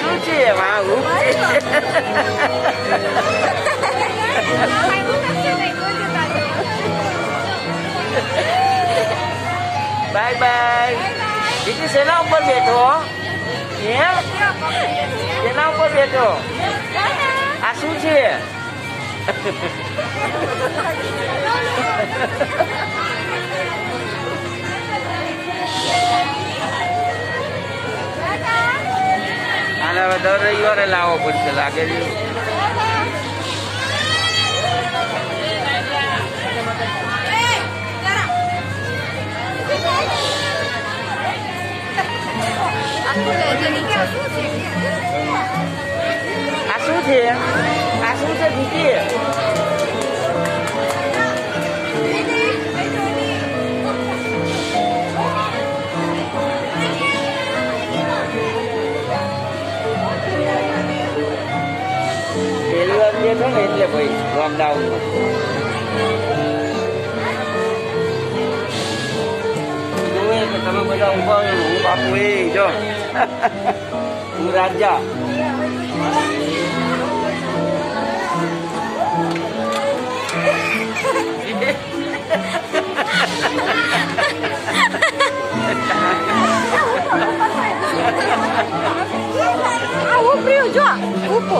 Suci mà uống Bye bye. Itu senang pun betul. Ya. Senang pun betul. Asuci. આના દર રવિવારે લાવવો પડશે લાગે છે. આ શું છે? આ શું છે દીદી thì lương như thế này là phải gòn đầu Sama berdompong, bapui, jo. Muraja. Ha ha ha ha! o Upo!